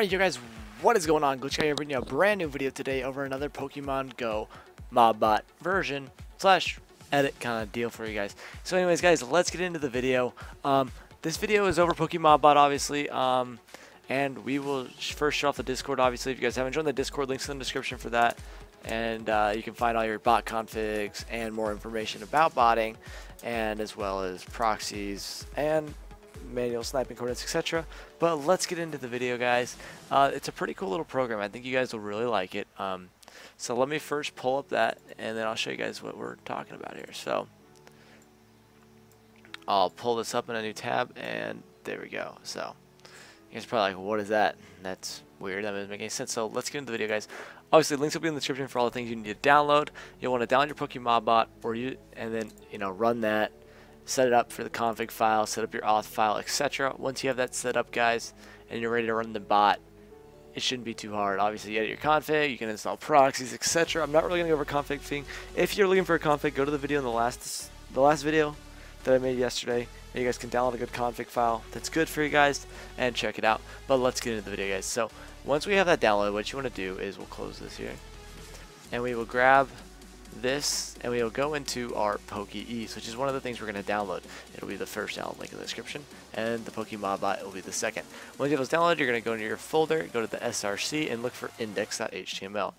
Alright, you guys, what is going on? Glitch here bringing you a brand new video today over another Pokemon Go MobBot version slash edit kind of deal for you guys. So anyways, guys, let's get into the video. Um, this video is over PokeMobBot, obviously, um, and we will first show off the Discord, obviously. If you guys haven't joined the Discord, links in the description for that. And uh, you can find all your bot configs and more information about botting, and as well as proxies and manual sniping coordinates, etc. But let's get into the video, guys. Uh, it's a pretty cool little program. I think you guys will really like it. Um, so let me first pull up that, and then I'll show you guys what we're talking about here. So I'll pull this up in a new tab, and there we go. So you guys probably like, what is that? That's weird. That doesn't make any sense. So let's get into the video, guys. Obviously, links will be in the description for all the things you need to download. You'll want to download your Pokemon bot, or you, and then you know run that set it up for the config file, set up your auth file, etc. Once you have that set up, guys, and you're ready to run the bot, it shouldn't be too hard. Obviously, you edit your config, you can install proxies, etc. I'm not really going to go over config thing. If you're looking for a config, go to the video in the last the last video that I made yesterday. And you guys can download a good config file that's good for you guys and check it out. But let's get into the video, guys. So once we have that downloaded, what you want to do is we'll close this here, and we will grab this and we will go into our PokeEase, which is one of the things we're going to download. It'll be the first download link in the description, and the Pokemon bot will be the second. Once you have those downloaded, you're going to go into your folder, go to the SRC, and look for index.html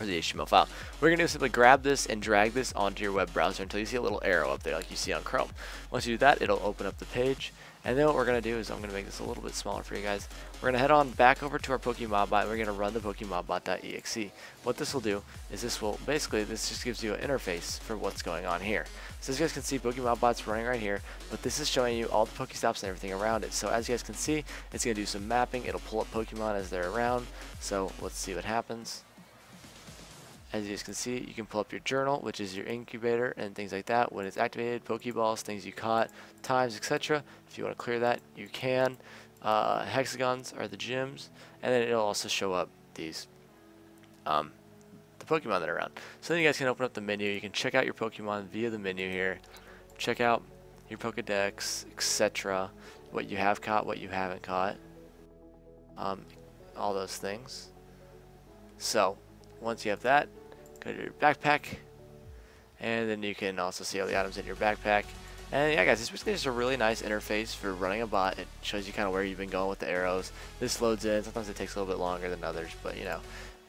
or the HTML file. We're going to simply grab this and drag this onto your web browser until you see a little arrow up there like you see on Chrome. Once you do that, it'll open up the page and then what we're going to do is I'm going to make this a little bit smaller for you guys. We're going to head on back over to our Pokemon bot and we're going to run the PokeMobBot.exe. What this will do is this will, basically this just gives you an interface for what's going on here. So as you guys can see, PokeMobBot's running right here, but this is showing you all the Pokestops and everything around it. So as you guys can see, it's going to do some mapping. It'll pull up Pokemon as they're around. So let's see what happens. As you guys can see, you can pull up your journal, which is your incubator and things like that. When it's activated, Pokeballs, things you caught, times, etc. If you want to clear that, you can. Uh, hexagons are the gyms, and then it'll also show up these, um, the Pokemon that are around. So then you guys can open up the menu. You can check out your Pokemon via the menu here. Check out your Pokedex, etc. What you have caught, what you haven't caught. Um, all those things. So, once you have that, go to your backpack, and then you can also see all the items in your backpack. And yeah guys, it's basically just a really nice interface for running a bot. It shows you kind of where you've been going with the arrows. This loads in, sometimes it takes a little bit longer than others, but you know,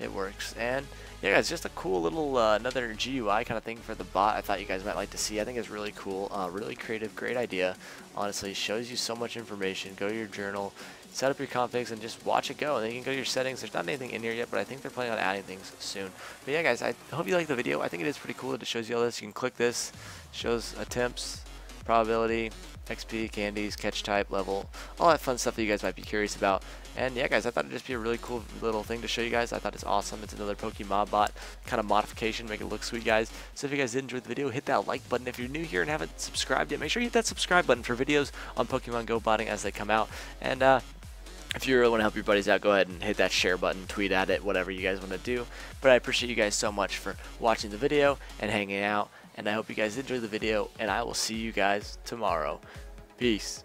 it works. And yeah guys, just a cool little uh, another GUI kind of thing for the bot I thought you guys might like to see. I think it's really cool, uh, really creative, great idea. Honestly, shows you so much information. Go to your journal, set up your configs and just watch it go. And then you can go to your settings. There's not anything in here yet, but I think they're planning on adding things soon. But yeah, guys, I hope you like the video. I think it is pretty cool it shows you all this. You can click this, shows attempts, probability, XP, candies, catch type, level, all that fun stuff that you guys might be curious about. And yeah, guys, I thought it'd just be a really cool little thing to show you guys. I thought it's awesome. It's another Pokemon bot kind of modification, make it look sweet, guys. So if you guys did enjoy the video, hit that like button. If you're new here and haven't subscribed yet, make sure you hit that subscribe button for videos on Pokemon Go botting as they come out. And uh, if you really want to help your buddies out, go ahead and hit that share button, tweet at it, whatever you guys want to do. But I appreciate you guys so much for watching the video and hanging out. And I hope you guys enjoyed the video, and I will see you guys tomorrow. Peace.